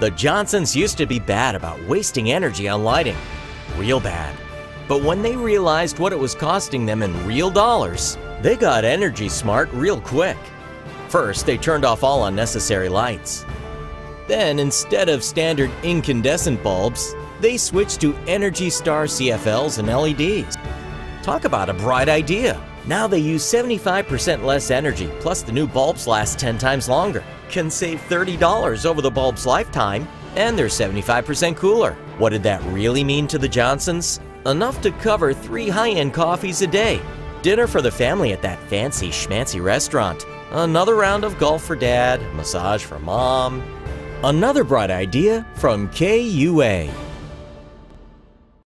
The Johnsons used to be bad about wasting energy on lighting. Real bad. But when they realized what it was costing them in real dollars, they got energy smart real quick. First, they turned off all unnecessary lights. Then, instead of standard incandescent bulbs, they switched to Energy Star CFLs and LEDs. Talk about a bright idea! Now they use 75% less energy, plus the new bulbs last 10 times longer, can save $30 over the bulb's lifetime, and they're 75% cooler. What did that really mean to the Johnsons? Enough to cover three high-end coffees a day, dinner for the family at that fancy schmancy restaurant, another round of golf for dad, massage for mom. Another bright idea from KUA.